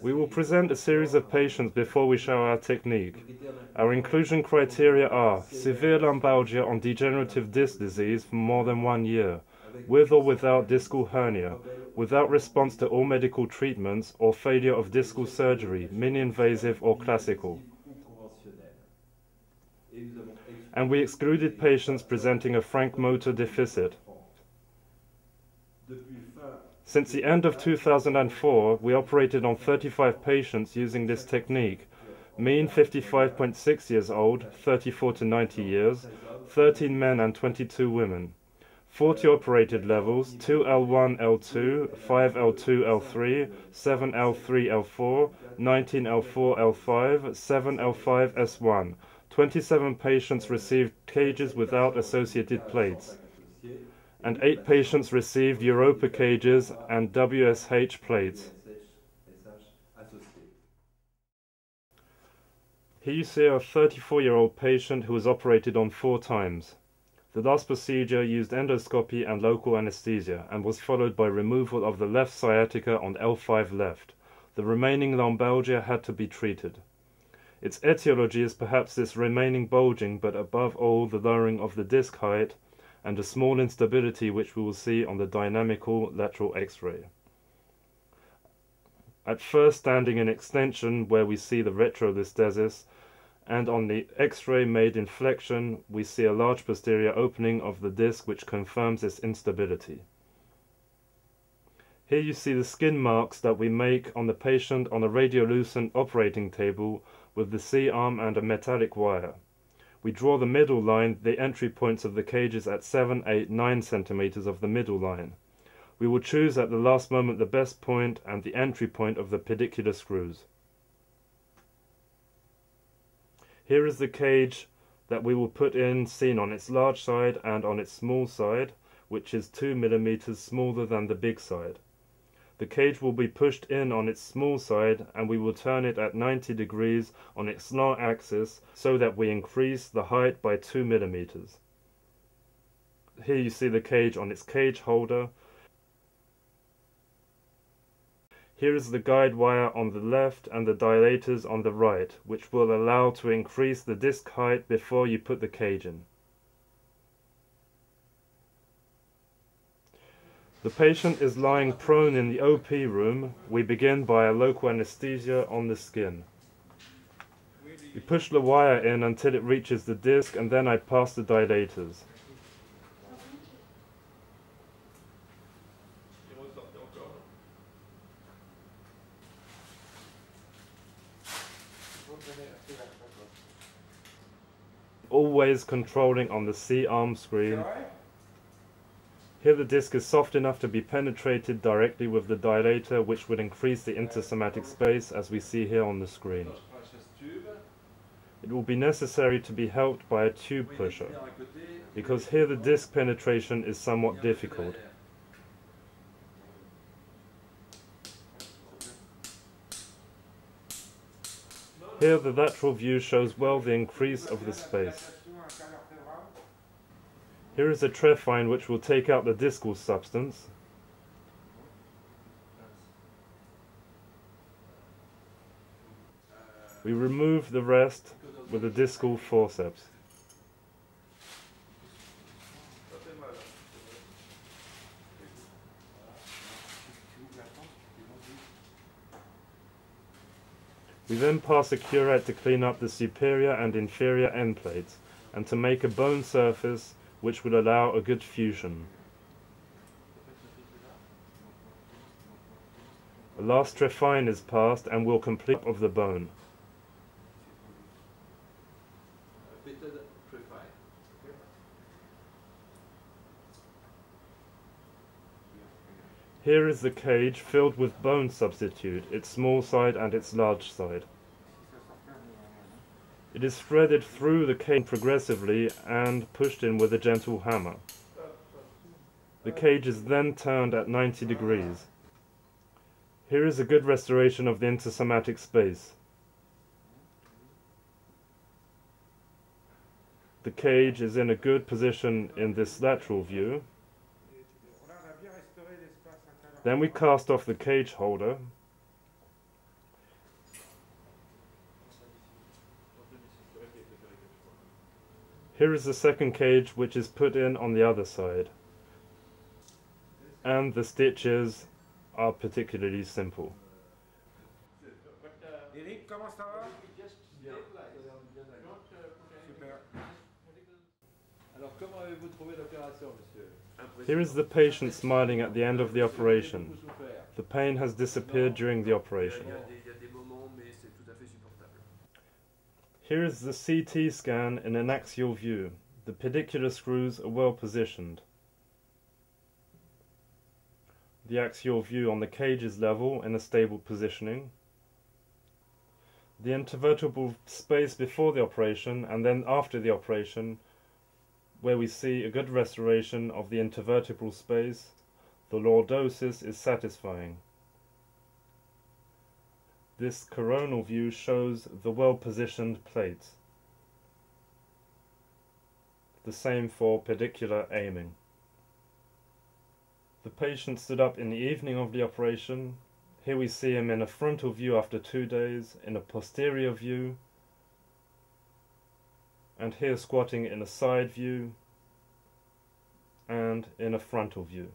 We will present a series of patients before we show our technique. Our inclusion criteria are severe lumbalgia on degenerative disc disease for more than one year, with or without discal hernia, without response to all medical treatments or failure of discal surgery, mini-invasive or classical. And we excluded patients presenting a frank motor deficit. Since the end of 2004, we operated on 35 patients using this technique. Mean 55.6 years old, 34 to 90 years, 13 men and 22 women. 40 operated levels, 2L1, L2, 5L2, L3, 7L3, L4, 19L4, L5, 7L5, S1. 27 patients received cages without associated plates and eight patients received Europa cages and WSH plates. Here you see a 34-year-old patient who was operated on four times. The last procedure used endoscopy and local anesthesia and was followed by removal of the left sciatica on L5 left. The remaining lumbalgia had to be treated. Its etiology is perhaps this remaining bulging, but above all the lowering of the disc height and a small instability which we will see on the dynamical lateral x-ray. At first standing in extension where we see the retrolisthesis and on the x-ray made in flexion we see a large posterior opening of the disc which confirms this instability. Here you see the skin marks that we make on the patient on a radiolucent operating table with the C-arm and a metallic wire. We draw the middle line, the entry points of the cages at 7, 8, 9 centimeters of the middle line. We will choose at the last moment the best point and the entry point of the pedicular screws. Here is the cage that we will put in seen on its large side and on its small side, which is 2 millimeters smaller than the big side. The cage will be pushed in on its small side and we will turn it at 90 degrees on its long axis so that we increase the height by 2 millimeters. Here you see the cage on its cage holder. Here is the guide wire on the left and the dilators on the right, which will allow to increase the disc height before you put the cage in. The patient is lying prone in the OP room. We begin by a local anesthesia on the skin. We push the wire in until it reaches the disc and then I pass the dilators. Always controlling on the C-arm screen here the disc is soft enough to be penetrated directly with the dilator which would increase the intersomatic space as we see here on the screen. It will be necessary to be helped by a tube pusher because here the disc penetration is somewhat difficult. Here the lateral view shows well the increase of the space. Here is a trephine which will take out the discal substance. We remove the rest with a discal forceps. We then pass a curette to clean up the superior and inferior end plates and to make a bone surface which will allow a good fusion. The last trephine is passed and will complete of the bone. Here is the cage filled with bone substitute, its small side and its large side. It is threaded through the cage progressively and pushed in with a gentle hammer. The cage is then turned at 90 degrees. Here is a good restoration of the intersomatic space. The cage is in a good position in this lateral view. Then we cast off the cage holder Here is the second cage which is put in on the other side. And the stitches are particularly simple. Eric, comment ça va Super. Alors, comment avez-vous trouvé l'opération, monsieur Here is the patient smiling at the end of the operation. The pain has disappeared during the operation. Here is the CT scan in an axial view. The pedicular screws are well positioned. The axial view on the cage is level in a stable positioning. The intervertebral space before the operation and then after the operation, where we see a good restoration of the intervertebral space, the lordosis is satisfying. This coronal view shows the well positioned plate. The same for pedicular aiming. The patient stood up in the evening of the operation. Here we see him in a frontal view after two days, in a posterior view, and here squatting in a side view and in a frontal view.